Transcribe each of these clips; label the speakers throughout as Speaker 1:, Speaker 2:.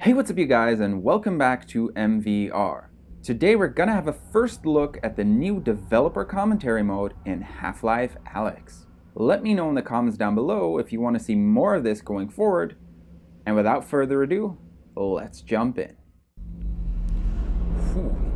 Speaker 1: Hey, what's up, you guys, and welcome back to MVR. Today, we're gonna have a first look at the new developer commentary mode in Half Life Alyx. Let me know in the comments down below if you want to see more of this going forward. And without further ado, let's jump in. Whew.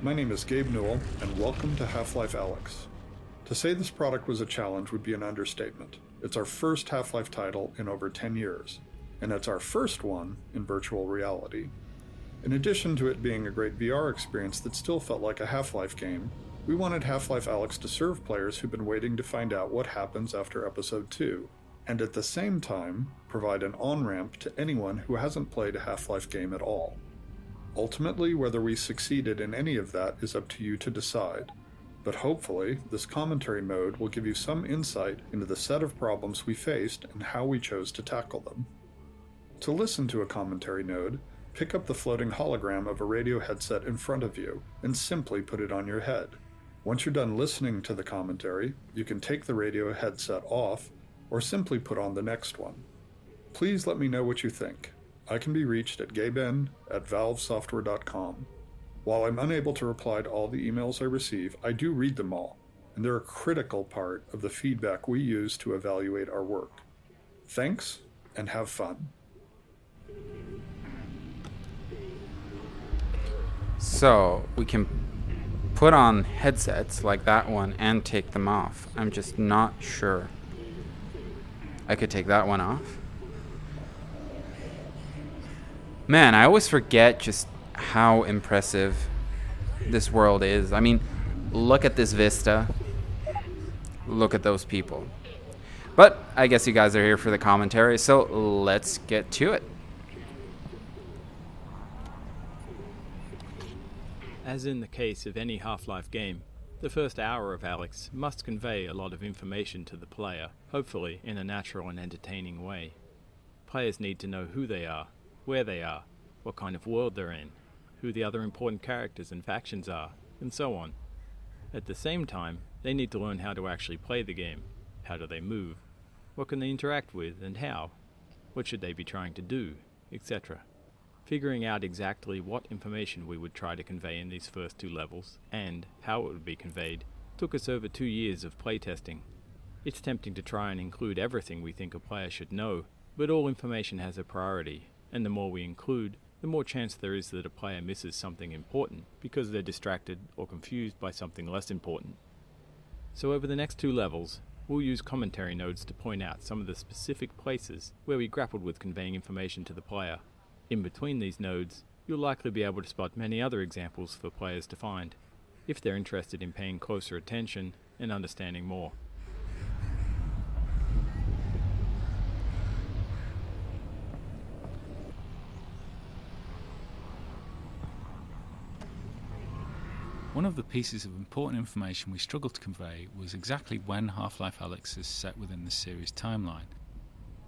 Speaker 2: My name is Gabe Newell, and welcome to Half Life Alyx. To say this product was a challenge would be an understatement. It's our first Half Life title in over 10 years, and it's our first one in virtual reality. In addition to it being a great VR experience that still felt like a Half Life game, we wanted Half Life Alyx to serve players who've been waiting to find out what happens after Episode 2, and at the same time, provide an on ramp to anyone who hasn't played a Half Life game at all. Ultimately, whether we succeeded in any of that is up to you to decide. But hopefully, this commentary mode will give you some insight into the set of problems we faced and how we chose to tackle them. To listen to a commentary node, pick up the floating hologram of a radio headset in front of you and simply put it on your head. Once you're done listening to the commentary, you can take the radio headset off or simply put on the next one. Please let me know what you think. I can be reached at gaben at valvesoftware.com. While I'm unable to reply to all the emails I receive, I do read them all, and they're a critical part of the feedback we use to evaluate our work. Thanks, and have fun.
Speaker 3: So we can put on headsets like that one and take them off. I'm just not sure. I could take that one off. Man, I always forget just how impressive this world is. I mean, look at this vista. Look at those people. But I guess you guys are here for the commentary, so let's get to it.
Speaker 4: As in the case of any Half Life game, the first hour of Alyx must convey a lot of information to the player, hopefully in a natural and entertaining way. Players need to know who they are, where they are, what kind of world they're in, who the other important characters and factions are, and so on. At the same time, they need to learn how to actually play the game. How do they move? What can they interact with and how? What should they be trying to do, etc. Figuring out exactly what information we would try to convey in these first two levels, and how it would be conveyed, took us over two years of playtesting. It's tempting to try and include everything we think a player should know, but all information has a priority, and the more we include, the more chance there is that a player misses something important because they're distracted or confused by something less important. So over the next two levels, we'll use commentary nodes to point out some of the specific places where we grappled with conveying information to the player. In between these nodes, you'll likely be able to spot many other examples for players to find, if they're interested in paying closer attention and understanding more.
Speaker 5: Of the pieces of important information we struggled to convey was exactly when Half Life Alyx is set within the series timeline.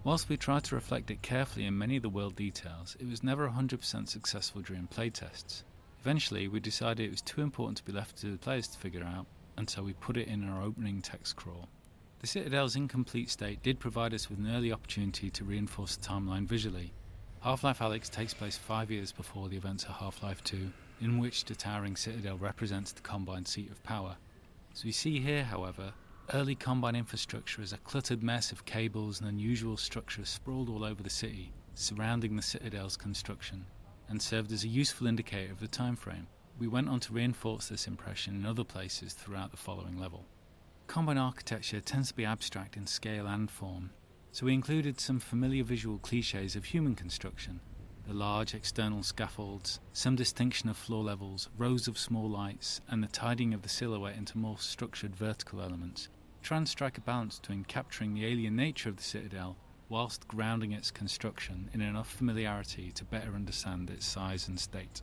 Speaker 5: Whilst we tried to reflect it carefully in many of the world details, it was never 100% successful during playtests. Eventually, we decided it was too important to be left to the players to figure out, and so we put it in our opening text crawl. The Citadel's incomplete state did provide us with an early opportunity to reinforce the timeline visually. Half Life Alyx takes place five years before the events of Half Life 2, in which the towering citadel represents the Combine seat of power. As we see here, however, early Combine infrastructure is a cluttered mess of cables and unusual structures sprawled all over the city, surrounding the citadel's construction, and served as a useful indicator of the time frame. We went on to reinforce this impression in other places throughout the following level. Combine architecture tends to be abstract in scale and form, so we included some familiar visual cliches of human construction, the large external scaffolds, some distinction of floor levels, rows of small lights, and the tidying of the silhouette into more structured vertical elements, try and strike a balance between capturing the alien nature of the Citadel whilst grounding its construction in enough familiarity to better understand its size and state.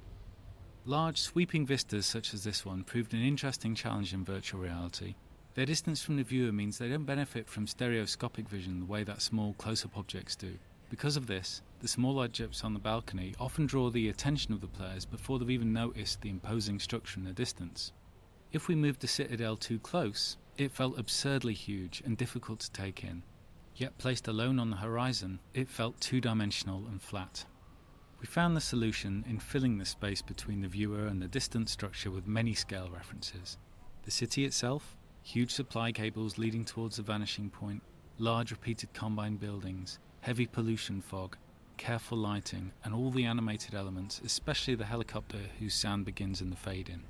Speaker 5: Large, sweeping vistas such as this one proved an interesting challenge in virtual reality. Their distance from the viewer means they don't benefit from stereoscopic vision the way that small close up objects do. Because of this, the small objects on the balcony often draw the attention of the players before they've even noticed the imposing structure in the distance. If we moved the citadel too close, it felt absurdly huge and difficult to take in. Yet placed alone on the horizon, it felt two dimensional and flat. We found the solution in filling the space between the viewer and the distant structure with many scale references. The city itself, huge supply cables leading towards the vanishing point, large repeated combine buildings, heavy pollution fog, careful lighting, and all the animated elements, especially the helicopter whose sound begins in the fade in.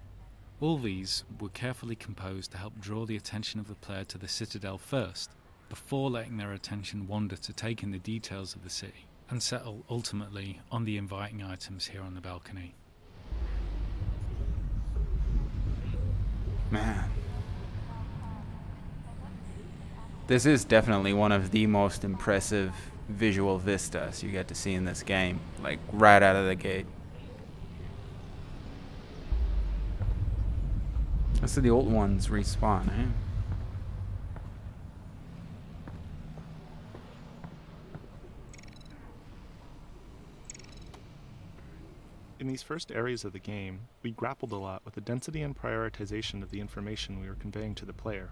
Speaker 5: All these were carefully composed to help draw the attention of the player to the citadel first, before letting their attention wander to take in the details of the city and settle ultimately on the inviting items here on the balcony.
Speaker 3: Man. This is definitely one of the most impressive visual vistas you get to see in this game, like right out of the gate. So the old ones respawn, eh?
Speaker 6: In these first areas of the game, we grappled a lot with the density and prioritization of the information we were conveying to the player.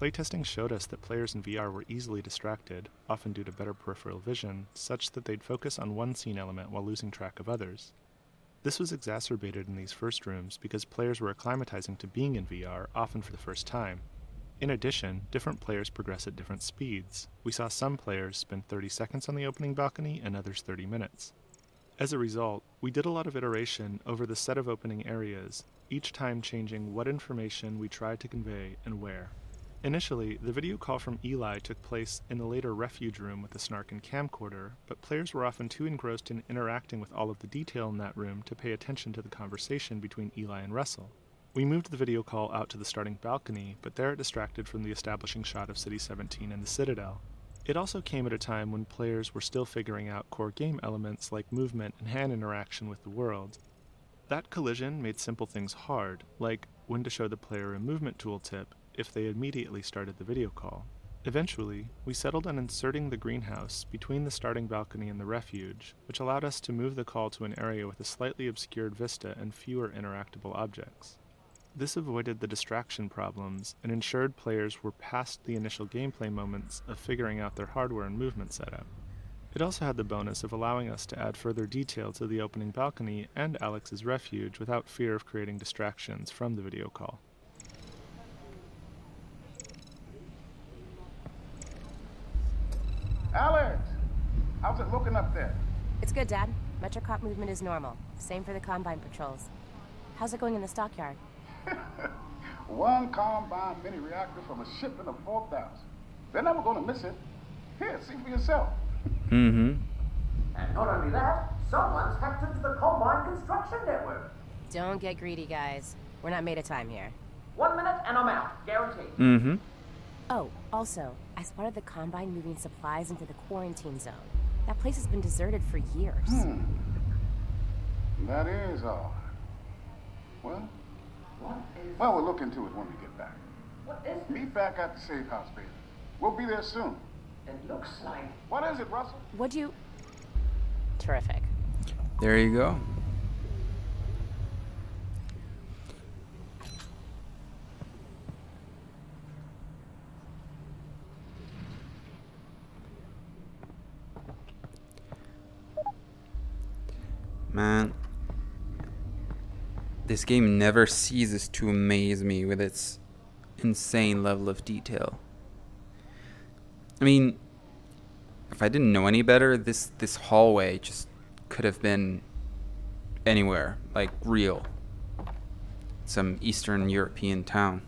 Speaker 6: Playtesting showed us that players in VR were easily distracted, often due to better peripheral vision, such that they'd focus on one scene element while losing track of others. This was exacerbated in these first rooms because players were acclimatizing to being in VR, often for the first time. In addition, different players progress at different speeds. We saw some players spend 30 seconds on the opening balcony and others 30 minutes. As a result, we did a lot of iteration over the set of opening areas, each time changing what information we tried to convey and where. Initially, the video call from Eli took place in the later refuge room with the Snark and camcorder, but players were often too engrossed in interacting with all of the detail in that room to pay attention to the conversation between Eli and Russell. We moved the video call out to the starting balcony, but there it distracted from the establishing shot of City 17 and the Citadel. It also came at a time when players were still figuring out core game elements like movement and hand interaction with the world. That collision made simple things hard, like when to show the player a movement tooltip if they immediately started the video call. Eventually, we settled on inserting the greenhouse between the starting balcony and the refuge, which allowed us to move the call to an area with a slightly obscured vista and fewer interactable objects. This avoided the distraction problems and ensured players were past the initial gameplay moments of figuring out their hardware and movement setup. It also had the bonus of allowing us to add further detail to the opening balcony and Alyx's refuge without fear of creating distractions from the video call.
Speaker 7: Alyx, how's it looking up there?
Speaker 8: It's good, Dad. Metrocop movement is normal. Same for the Combine patrols. How's it going in the stockyard?
Speaker 7: One Combine mini reactor from a shipment of 4,000. They're never going to miss it. Here, see for yourself.
Speaker 3: Mm-hmm.
Speaker 9: And not only that, someone's hacked into the Combine construction network.
Speaker 8: Don't get greedy, guys. We're not made of time here.
Speaker 9: One minute and I'm out, guaranteed.
Speaker 3: Mm-hmm.
Speaker 8: Oh, also, I spotted the Combine moving supplies into the quarantine zone. That place has been deserted for years.
Speaker 7: Hmm. That is all. Well,
Speaker 9: What is...
Speaker 7: well, we'll look into it when we get back.
Speaker 9: What is this?
Speaker 7: Meet back at the safe house, baby. We'll be there soon.
Speaker 9: It looks like...
Speaker 7: What is it, Russell?
Speaker 8: What do you... Terrific.
Speaker 3: There you go. Man, this game never ceases to amaze me with its insane level of detail. I mean, if I didn't know any better, this this hallway just could have been anywhere, like real. Some Eastern European town.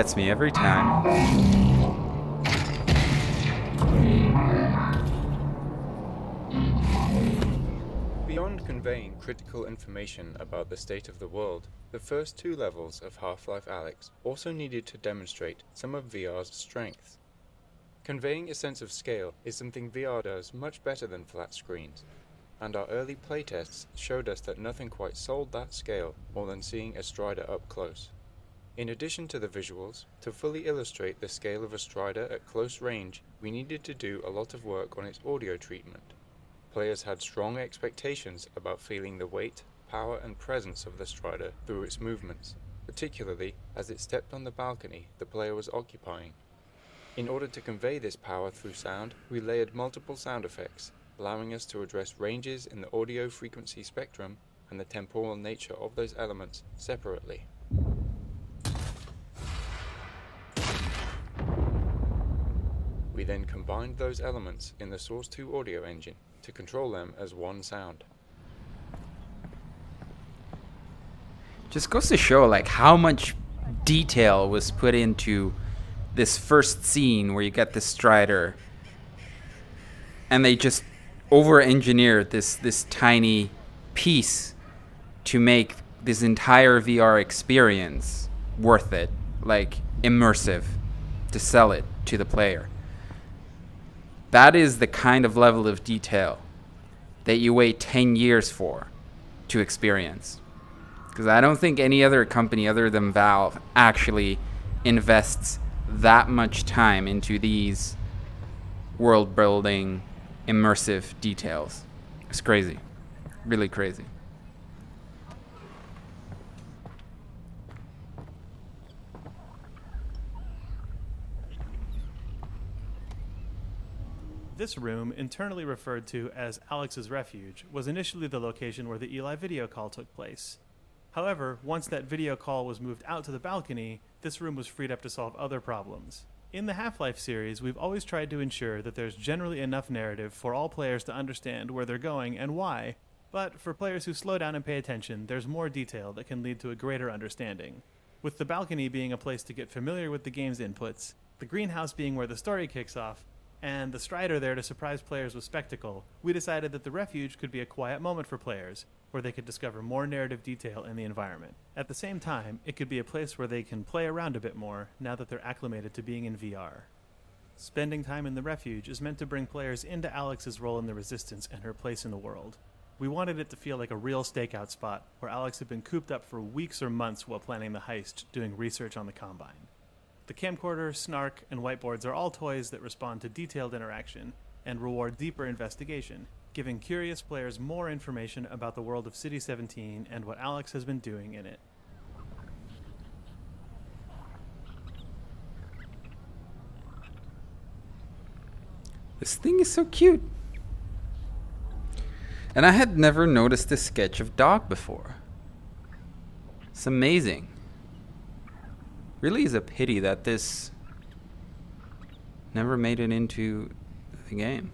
Speaker 3: Gets me every time.
Speaker 1: Beyond conveying critical information about the state of the world, the first two levels of Half-Life Alyx also needed to demonstrate some of VR's strengths. Conveying a sense of scale is something VR does much better than flat screens, and our early playtests showed us that nothing quite sold that scale more than seeing a Strider up close. In addition to the visuals, to fully illustrate the scale of a Strider at close range, we needed to do a lot of work on its audio treatment. Players had strong expectations about feeling the weight, power and presence of the Strider through its movements, particularly as it stepped on the balcony the player was occupying. In order to convey this power through sound, we layered multiple sound effects, allowing us to address ranges in the audio frequency spectrum and the temporal nature of those elements separately. We then combined those elements in the Source 2 audio engine to control them as one sound.
Speaker 3: Just goes to show like how much detail was put into this first scene where you get the Strider and they just over engineered this this tiny piece to make this entire VR experience worth it, like immersive, to sell it to the player. That is the kind of level of detail that you wait 10 years for to experience. Because I don't think any other company other than Valve actually invests that much time into these world building, immersive details. It's crazy. Really crazy.
Speaker 10: This room, internally referred to as Alyx's Refuge, was initially the location where the Eli video call took place. However, once that video call was moved out to the balcony, this room was freed up to solve other problems. In the Half Life series, we've always tried to ensure that there's generally enough narrative for all players to understand where they're going and why, but for players who slow down and pay attention, there's more detail that can lead to a greater understanding. With the balcony being a place to get familiar with the game's inputs, the greenhouse being where the story kicks off, and the Strider there to surprise players with spectacle, we decided that the refuge could be a quiet moment for players, where they could discover more narrative detail in the environment. At the same time, it could be a place where they can play around a bit more now that they're acclimated to being in VR. Spending time in the refuge is meant to bring players into Alyx's role in the Resistance and her place in the world. We wanted it to feel like a real stakeout spot where Alyx had been cooped up for weeks or months while planning the heist, doing research on the Combine. The camcorder, snark, and whiteboards are all toys that respond to detailed interaction and reward deeper investigation, giving curious players more information about the world of City 17 and what Alyx has been doing in it.
Speaker 3: This thing is so cute. And I had never noticed this sketch of dog before. It's amazing. Really is a pity that this never made it into the game.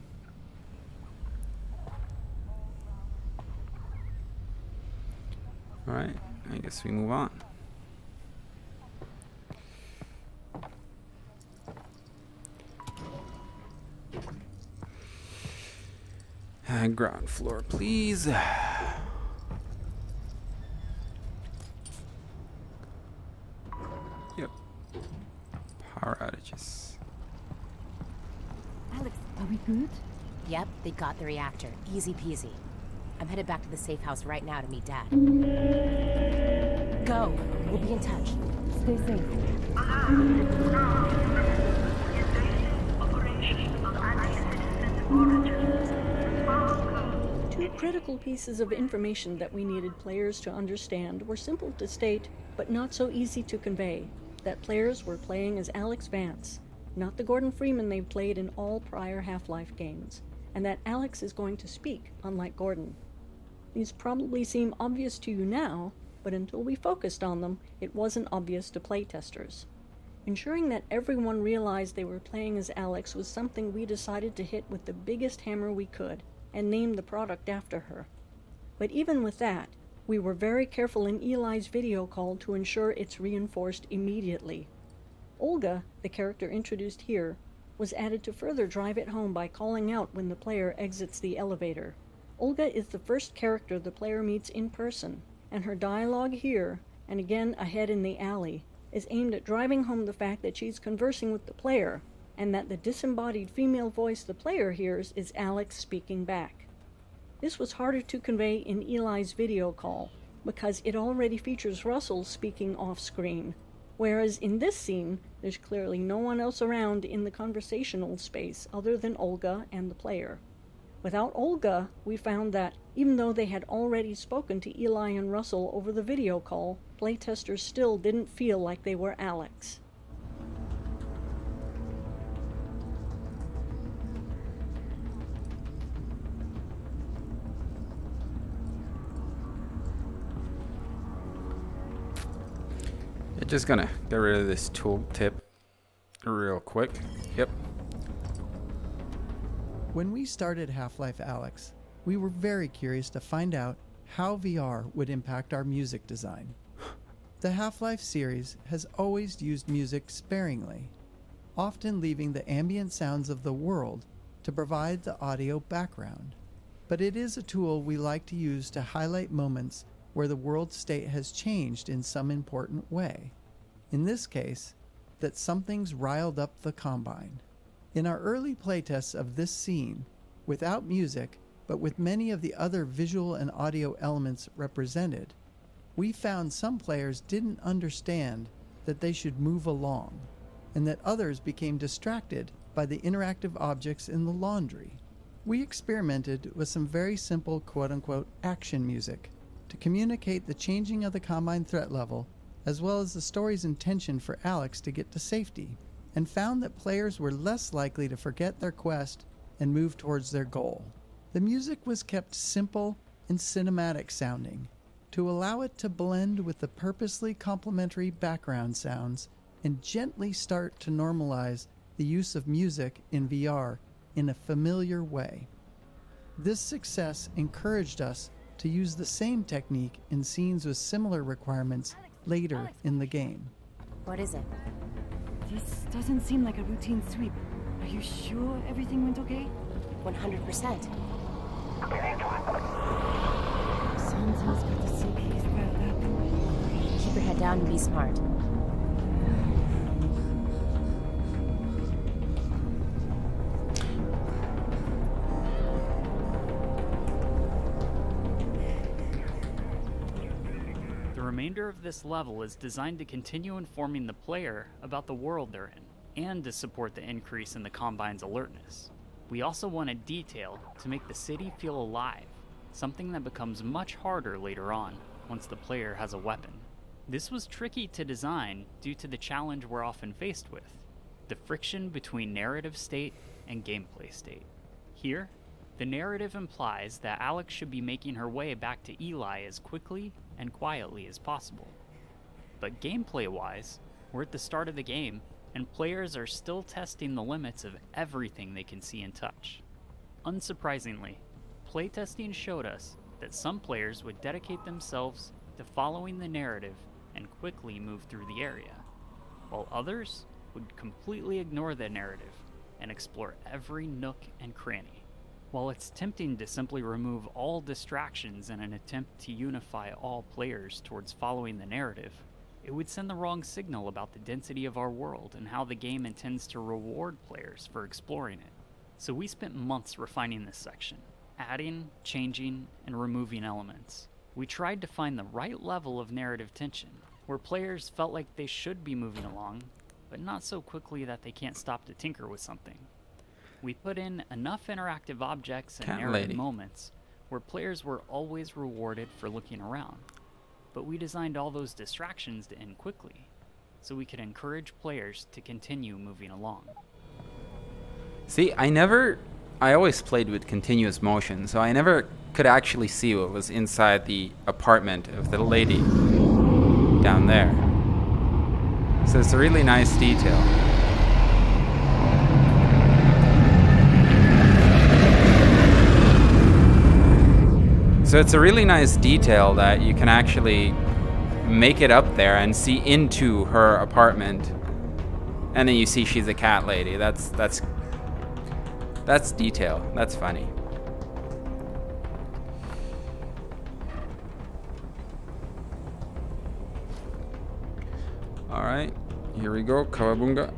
Speaker 3: Alright, I guess we move on. Uh, ground floor, please. Power outages.
Speaker 8: Alyx, are we good? Yep, they got the reactor. Easy peasy. I'm headed back to the safe house right now to meet Dad. Go. We'll be in touch. Stay safe.
Speaker 11: Two critical pieces of information that we needed players to understand were simple to state, but not so easy to convey. That players were playing as Alyx Vance, not the Gordon Freeman they've played in all prior Half Life games, and that Alyx is going to speak, unlike Gordon. These probably seem obvious to you now, but until we focused on them, it wasn't obvious to playtesters. Ensuring that everyone realized they were playing as Alyx was something we decided to hit with the biggest hammer we could, and name the product after her. But even with that, we were very careful in Eli's video call to ensure it's reinforced immediately. Olga, the character introduced here, was added to further drive it home by calling out when the player exits the elevator. Olga is the first character the player meets in person, and her dialogue here, and again ahead in the alley, is aimed at driving home the fact that she's conversing with the player, and that the disembodied female voice the player hears is Alyx speaking back. This was harder to convey in Eli's video call, because it already features Russell speaking off screen, whereas in this scene, there's clearly no one else around in the conversational space other than Olga and the player. Without Olga, we found that even though they had already spoken to Eli and Russell over the video call, playtesters still didn't feel like they were
Speaker 3: Alyx. Just gonna get rid of this tooltip real quick. Yep.
Speaker 12: When we started Half Life Alyx, we were very curious to find out how VR would impact our music design. The Half Life series has always used music sparingly, often leaving the ambient sounds of the world to provide the audio background. But it is a tool we like to use to highlight moments where the world state has changed in some important way. In this case, that something's riled up the Combine. In our early playtests of this scene, without music, but with many of the other visual and audio elements represented, we found some players didn't understand that they should move along, and that others became distracted by the interactive objects in the laundry. We experimented with some very simple quote unquote action music to communicate the changing of the Combine threat level, as well as the story's intention for Alyx to get to safety, and found that players were less likely to forget their quest and move towards their goal. The music was kept simple and cinematic sounding to allow it to blend with the purposely complementary background sounds and gently start to normalize the use of music in VR in a familiar way. This success encouraged us to use the same technique in scenes with similar requirements later in the game.
Speaker 8: What is it?
Speaker 13: This doesn't seem like a routine sweep. Are you sure everything went okay?
Speaker 8: 100%.
Speaker 13: Something's got the suitcase riled up.
Speaker 8: Keep your head down and be smart.
Speaker 14: Of this level is designed to continue informing the player about the world they're in, and to support the increase in the Combine's alertness. We also wanted detail to make the city feel alive, something that becomes much harder later on once the player has a weapon. This was tricky to design due to the challenge we're often faced with the friction between narrative state and gameplay state. Here, the narrative implies that Alyx should be making her way back to Eli as quickly and quietly as possible. But gameplay wise, we're at the start of the game, and players are still testing the limits of everything they can see and touch. Unsurprisingly, playtesting showed us that some players would dedicate themselves to following the narrative and quickly move through the area, while others would completely ignore the narrative and explore every nook and cranny. While it's tempting to simply remove all distractions in an attempt to unify all players towards following the narrative, it would send the wrong signal about the density of our world and how the game intends to reward players for exploring it. So we spent months refining this section, adding, changing, and removing elements. We tried to find the right level of narrative tension, where players felt like they should be moving along, but not so quickly that they can't stop to tinker with something. We put in enough interactive objects and
Speaker 3: Cat
Speaker 14: narrative
Speaker 3: lady.
Speaker 14: moments where players were always rewarded for looking around. But we designed all those distractions to end quickly, so we could encourage players to continue moving along.
Speaker 3: See, I never. I always played with continuous motion, so I never could actually see what was inside the apartment of the lady down there. So it's a really nice detail. So it's a really nice detail that you can actually make it up there and see into her apartment And then you see she's a cat lady. That's that's that's detail. That's funny. All right, here we go, Kawabunga.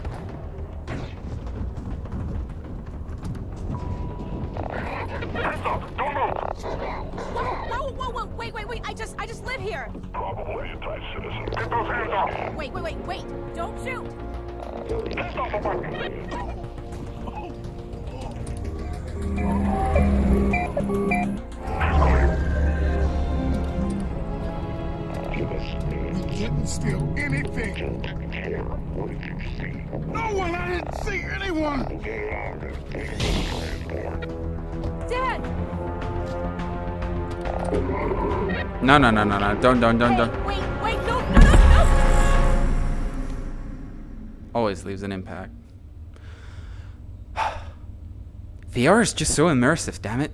Speaker 8: Wait, wait, wait, wait, don't shoot.
Speaker 15: Hands off the button!
Speaker 7: We didn't steal anything. No one, I didn't see anyone.
Speaker 8: Dad!
Speaker 3: No, no, no, no, no. Don't, don't, don't, don't.
Speaker 8: Wait, wait,
Speaker 3: Always leaves an impact. VR is just so immersive, damn it.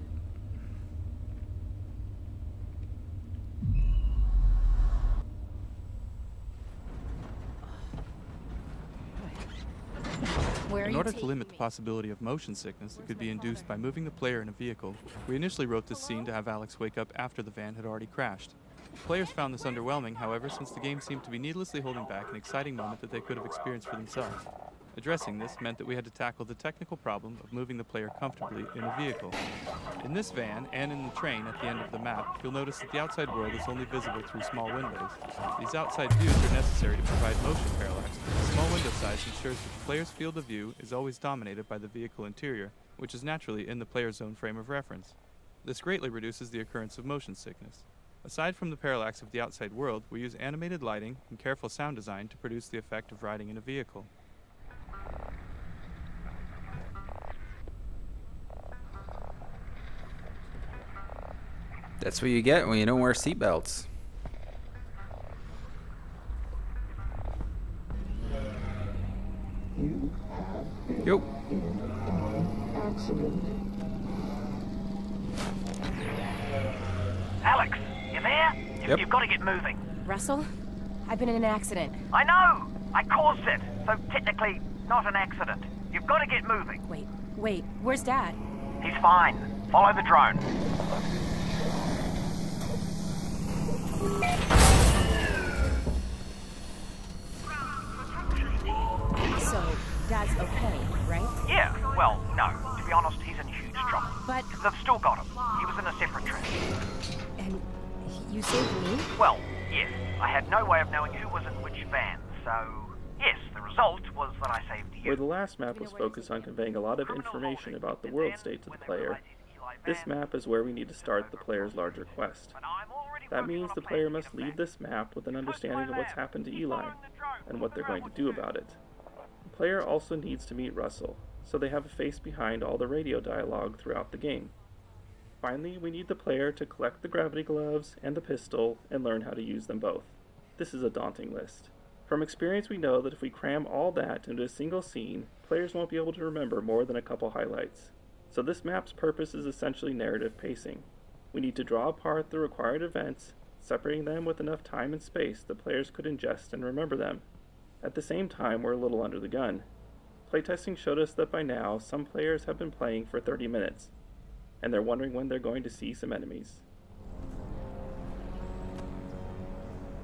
Speaker 16: In order to limit the possibility of motion sickness that could be induced by moving the player in a vehicle, we initially wrote this scene to have Alyx wake up after the van had already crashed. Players found this underwhelming, however, since the game seemed to be needlessly holding back an exciting moment that they could have experienced for themselves. Addressing this meant that we had to tackle the technical problem of moving the player comfortably in a vehicle. In this van, and in the train at the end of the map, you'll notice that the outside world is only visible through small windows. These outside views are necessary to provide motion parallax. The small window size ensures that the player's field of view is always dominated by the vehicle interior, which is naturally in the player's own frame of reference. This greatly reduces the occurrence of motion sickness. Aside from the parallax of the outside world, we use animated lighting and careful sound design to produce the effect of riding in a vehicle.
Speaker 3: That's what you get when you don't wear seatbelts. Yo.
Speaker 9: Alyx,
Speaker 3: Yep.
Speaker 9: You've got to get moving.
Speaker 8: Russell, I've been in an accident.
Speaker 9: I know! I caused it, so technically not an accident. You've got to get moving.
Speaker 8: Wait, wait, where's Dad?
Speaker 9: He's fine. Follow the drone.
Speaker 8: So, Dad's okay, right?
Speaker 9: Yeah, well, no. To be honest, he's in huge trouble.
Speaker 8: But,
Speaker 9: They've still got him. He was in a separate train.
Speaker 8: And you saved me?
Speaker 9: Well, yes. I had no way of knowing who was in which van, so yes, the result was that I saved you.
Speaker 17: Where the last map was focused on conveying a lot of information about the world state to the player, this map is where we need to start the player's larger quest. That means the player must leave this map with an understanding of what's happened to Eli and what they're going to do about it. The player also needs to meet Russell, so they have a face behind all the radio dialogue throughout the game. Finally, we need the player to collect the gravity gloves and the pistol and learn how to use them both. This is a daunting list. From experience, we know that if we cram all that into a single scene, players won't be able to remember more than a couple highlights. So, this map's purpose is essentially narrative pacing. We need to draw apart the required events, separating them with enough time and space that players could ingest and remember them. At the same time, we're a little under the gun. Playtesting showed us that by now, some players have been playing for 30 minutes, and they're wondering when they're going to see some enemies.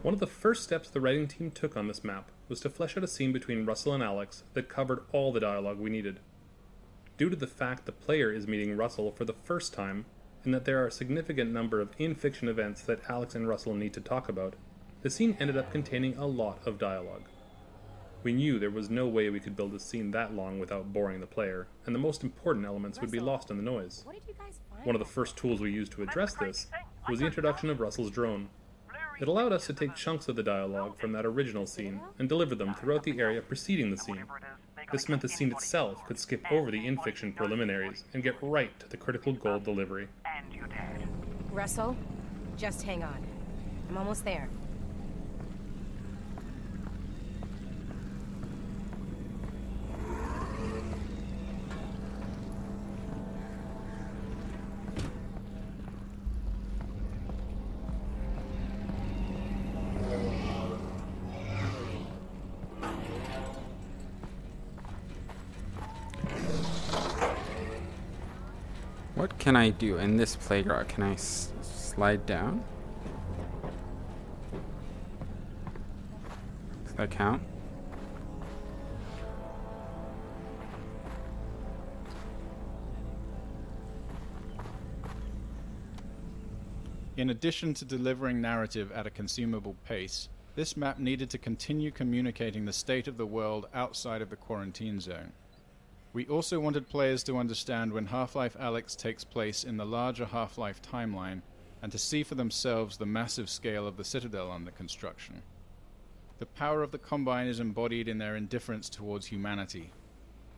Speaker 18: One of the first steps the writing team took on this map was to flesh out a scene between Russell and Alyx that covered all the dialogue we needed. Due to the fact the player is meeting Russell for the first time, and that there are a significant number of in fiction events that Alyx and Russell need to talk about, the scene ended up containing a lot of dialogue. We knew there was no way we could build a scene that long without boring the player, and the most important elements would be lost in the noise. One of the first tools we used to address this was the introduction of Russell's drone. It allowed us to take chunks of the dialogue from that original scene and deliver them throughout the area preceding the scene. This meant the scene itself could skip over the in-fiction preliminaries and get right to the critical goal delivery.
Speaker 8: Russell, just hang on. I'm almost there.
Speaker 3: I do in this playground? Can I slide down? Does that count?
Speaker 19: In addition to delivering narrative at a consumable pace, this map needed to continue communicating the state of the world outside of the quarantine zone. We also wanted players to understand when Half Life Alyx takes place in the larger Half Life timeline and to see for themselves the massive scale of the Citadel under construction. The power of the Combine is embodied in their indifference towards humanity.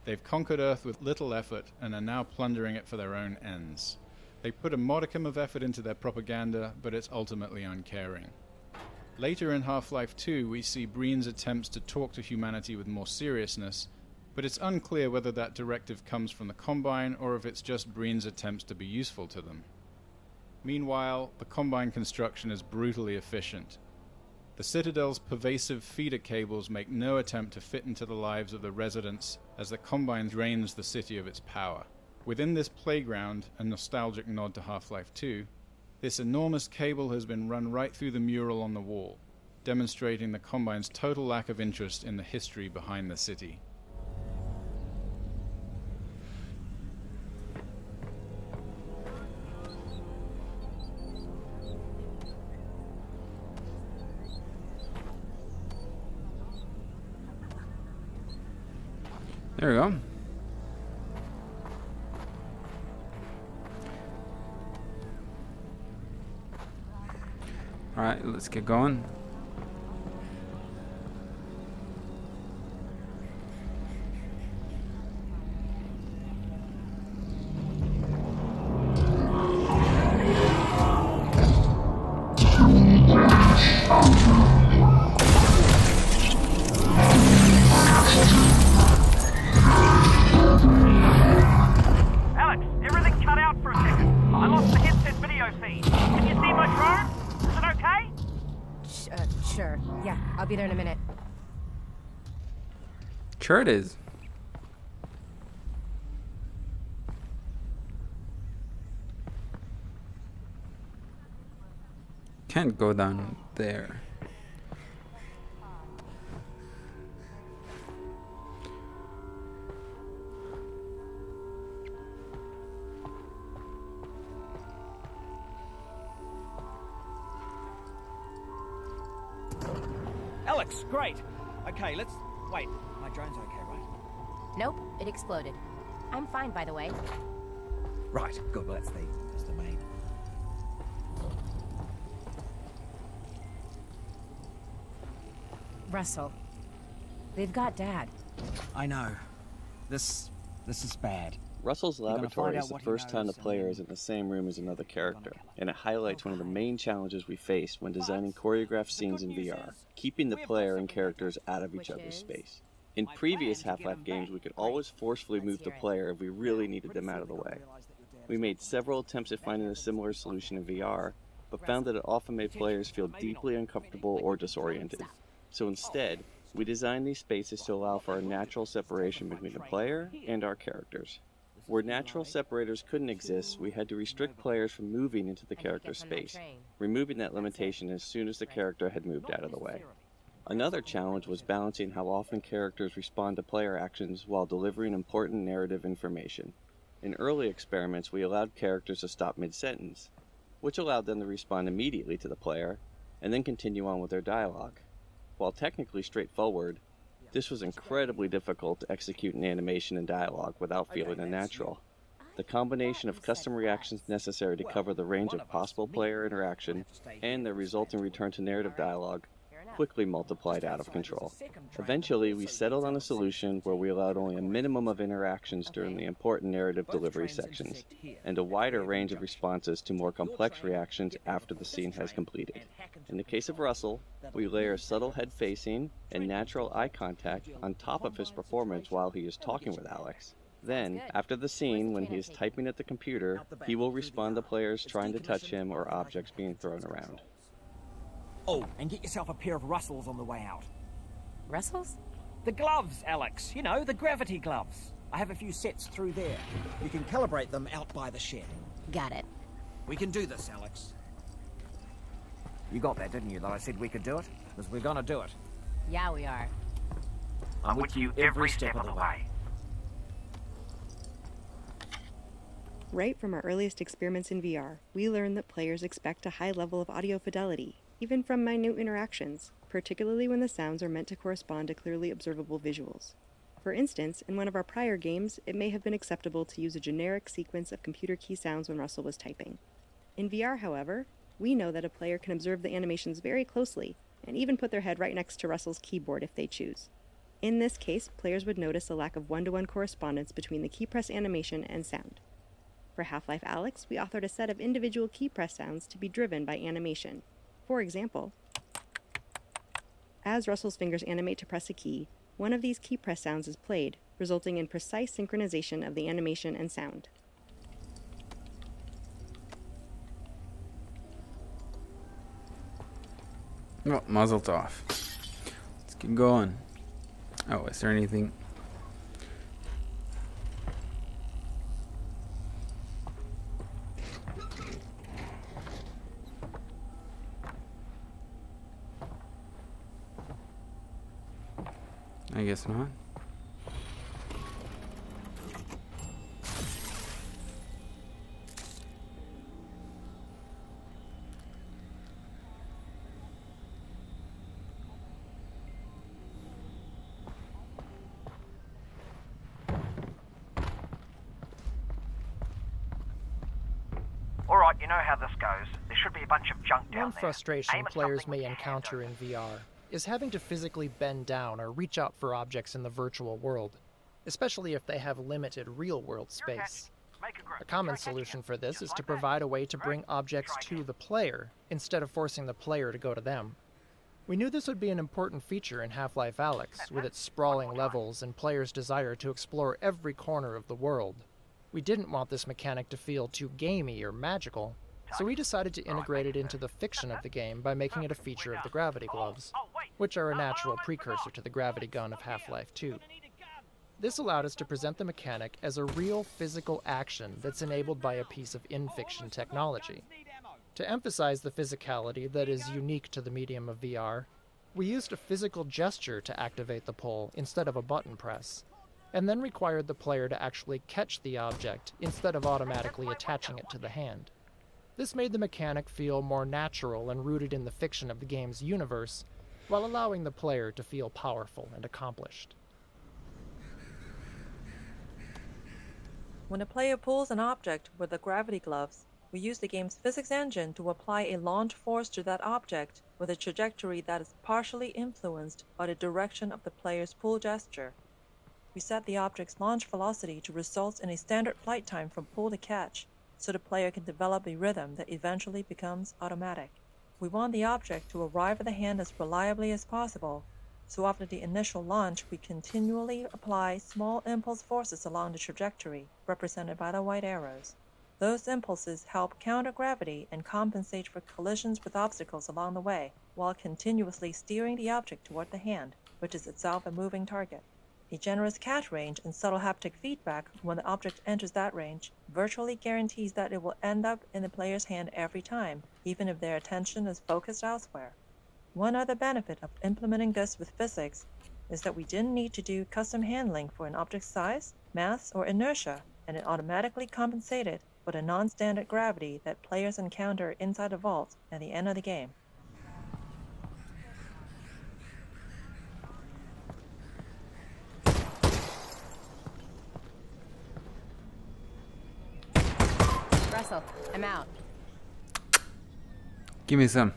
Speaker 19: They've conquered Earth with little effort and are now plundering it for their own ends. They put a modicum of effort into their propaganda, but it's ultimately uncaring. Later in Half Life 2, we see Breen's attempts to talk to humanity with more seriousness, but it's unclear whether that directive comes from the Combine or if it's just Breen's attempts to be useful to them. Meanwhile, the Combine construction is brutally efficient. The Citadel's pervasive feeder cables make no attempt to fit into the lives of the residents as the Combine drains the city of its power. Within this playground, a nostalgic nod to Half Life 2, this enormous cable has been run right through the mural on the wall, demonstrating the Combine's total lack of interest in the history behind the city.
Speaker 3: There we go. Alright, let's get going.
Speaker 8: Sure
Speaker 3: it is. Can't go down there.
Speaker 20: Alyx, great. Okay, let's. Wait, drone's okay, right?
Speaker 8: Nope, it exploded. I'm fine, by the way.
Speaker 20: Right, good. Well, that's the, that's the main.
Speaker 8: Russell, they've got Dad.
Speaker 20: I know. This. this is bad.
Speaker 21: Russell's laboratory is the first time the player is in the same room as another character, and it highlights one of the main challenges we face when designing choreographed scenes in VR, keeping the player and characters out of each other's space. In previous Half-Life games, we could always forcefully move the player if we really needed them out of the way. We made several attempts at finding a similar solution in VR, but found that it often made players feel deeply uncomfortable or disoriented. So instead, we designed these spaces to allow for a natural separation between the player and our characters. Where natural separators couldn't exist, we had to restrict players from moving into the character space, removing that limitation as soon as the character had moved out of the way. Another challenge was balancing how often characters respond to player actions while delivering important narrative information. In early experiments, we allowed characters to stop mid sentence, which allowed them to respond immediately to the player and then continue on with their dialogue. While technically straightforward, this was incredibly difficult to execute in animation and dialogue without feeling unnatural. The combination of custom reactions necessary to cover the range of possible player interaction and the resulting return to narrative dialogue quickly multiplied out of control. Eventually, we settled on a solution where we allowed only a minimum of interactions during the important narrative delivery sections, and a wider range of responses to more complex reactions after the scene has completed. In the case of Russell, we layer subtle head facing and natural eye contact on top of his performance while he is talking with Alyx. Then, after the scene, when he is typing at the computer, he will respond to players trying to touch him or objects being thrown around.
Speaker 20: Oh, and get yourself a pair of Russells on the way out.
Speaker 8: Russells?
Speaker 20: The gloves, Alyx. You know, the gravity gloves.
Speaker 22: I have a few sets through there. You can calibrate them out by the shed.
Speaker 8: Got it.
Speaker 22: We can do this, Alyx. You got that, didn't you, that I said we could do it? Because we're gonna do it.
Speaker 8: Yeah, we are.
Speaker 22: I'm with you every step of the way.
Speaker 23: Right from our earliest experiments in VR, we learned that players expect a high level of audio fidelity, even from minute interactions, particularly when the sounds are meant to correspond to clearly observable visuals. For instance, in one of our prior games, it may have been acceptable to use a generic sequence of computer key sounds when Russell was typing. In VR, however, we know that a player can observe the animations very closely, and even put their head right next to Russell's keyboard if they choose. In this case, players would notice a lack of one to one correspondence between the key press animation and sound. For Half Life Alyx, we authored a set of individual key press sounds to be driven by animation. For example, as Russell's fingers animate to press a key, one of these key press sounds is played, resulting in precise synchronization of the animation and sound.
Speaker 3: Oh, muzzle off. Let's keep going. Oh, is there anything? Guess not.
Speaker 9: Alright, you know how this goes. There should be a bunch of junk down
Speaker 24: One
Speaker 9: there.
Speaker 24: frustration
Speaker 9: Aim
Speaker 24: players may encounter in VR is having to physically bend down or reach out for objects in the virtual world, especially if they have limited real world space. A common solution for this is to provide a way to bring objects to the player instead of forcing the player to go to them. We knew this would be an important feature in Half Life Alyx, with its sprawling levels and players' desire to explore every corner of the world. We didn't want this mechanic to feel too gamey or magical, so we decided to integrate it into the fiction of the game by making it a feature of the gravity gloves, which are a natural precursor to the gravity gun of Half Life 2. This allowed us to present the mechanic as a real physical action that's enabled by a piece of in-fiction technology. To emphasize the physicality that is unique to the medium of VR, we used a physical gesture to activate the pull instead of a button press, and then required the player to actually catch the object instead of automatically attaching it to the hand. This made the mechanic feel more natural and rooted in the fiction of the game's universe, while allowing the player to feel powerful and accomplished.
Speaker 25: When a player pulls an object with the gravity gloves, we use the game's physics engine to apply a launch force to that object with a trajectory that is partially influenced by the direction of the player's pull gesture. We set the object's launch velocity to result in a standard flight time from pull to catch, so the player can develop a rhythm that eventually becomes automatic. We want the object to arrive at the hand as reliably as possible, so after the initial launch, we continually apply small impulse forces along the trajectory, represented by the white arrows. Those impulses help counter gravity and compensate for collisions with obstacles along the way, while continuously steering the object toward the hand, which is itself a moving target. A generous catch range and subtle haptic feedback when the object enters that range virtually guarantees that it will end up in the player's hand every time, even if their attention is focused elsewhere. One other benefit of implementing this with physics is that we didn't need to do custom handling for an object's size, mass, or inertia, and it automatically compensated for the non-standard gravity that players encounter inside the vault at the end of the game.
Speaker 8: Russell, I'm out.
Speaker 3: Give me some.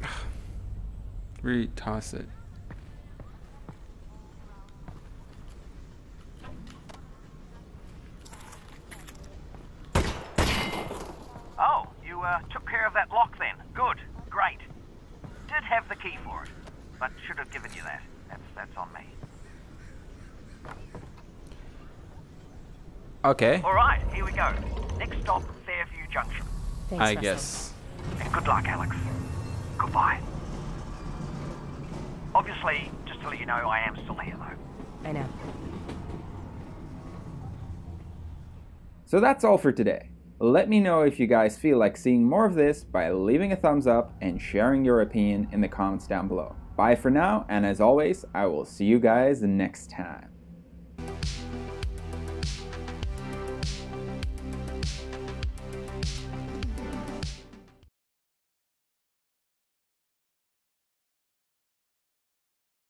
Speaker 3: Retoss it.
Speaker 9: Oh, you uh, took care of that lock then. Good. Great. Did have the key for it, but should have given you that. That's, that's on me.
Speaker 3: Okay.
Speaker 9: All right, here we go. Next stop, Fairview Junction.
Speaker 3: Thanks, I guess.
Speaker 9: And good luck, Alyx. Goodbye. Obviously, just to let you know, I am still here though.
Speaker 8: I know.
Speaker 26: So that's all for today. Let me know if you guys feel like seeing more of this by leaving a thumbs up and sharing your opinion in the comments down below. Bye for now, and as always, I will see you guys next time.